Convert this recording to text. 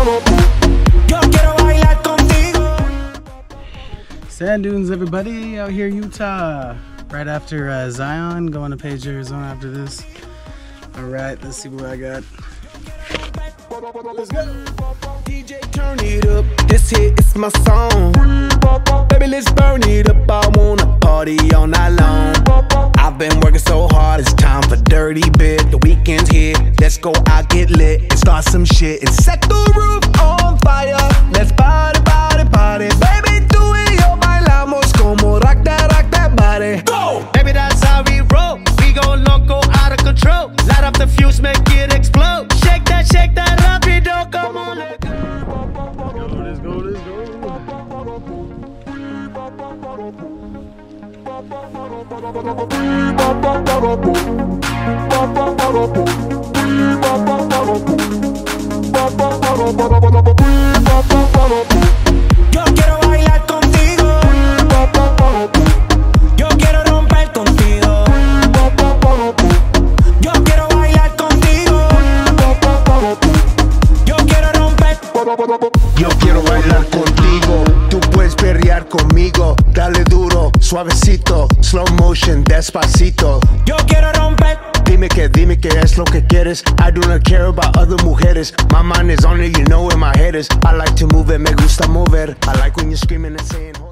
Yo quiero bailar contigo. Sand dunes, everybody, out here, Utah. Right after uh, Zion, going to Page, Arizona after this. All right, let's see what I got. DJ, turn it up. This hit is my song. Baby, let's burn it up. I wanna party all night long. I've been working so hard, it's time for dirty bit. The weekend's here. Let's go out, get lit, and start some shit. And set the roof on fire. Let's party, party, party. Baby, do it, yo, bailamos como rock that, rock that body. Go! Baby, that's how we roll. We go loco, out of control. Light up the fuse, make it explode. Shake that, shake that, rapido, come on. go. Let's go, let's go, let's go. Yo quiero bailar contigo. Yo quiero romper contigo. Yo quiero bailar contigo. Yo quiero romper. Yo quiero bailar contigo, tú puedes perrear conmigo, dale duro, suavecito, slow motion, despacito. Yo quiero romper. Dime que, dime que es lo que quieres. I do not care about other mujeres. My mind is on it, you know where my head is. I like to move it, me gusta mover. I like when you're screaming and saying.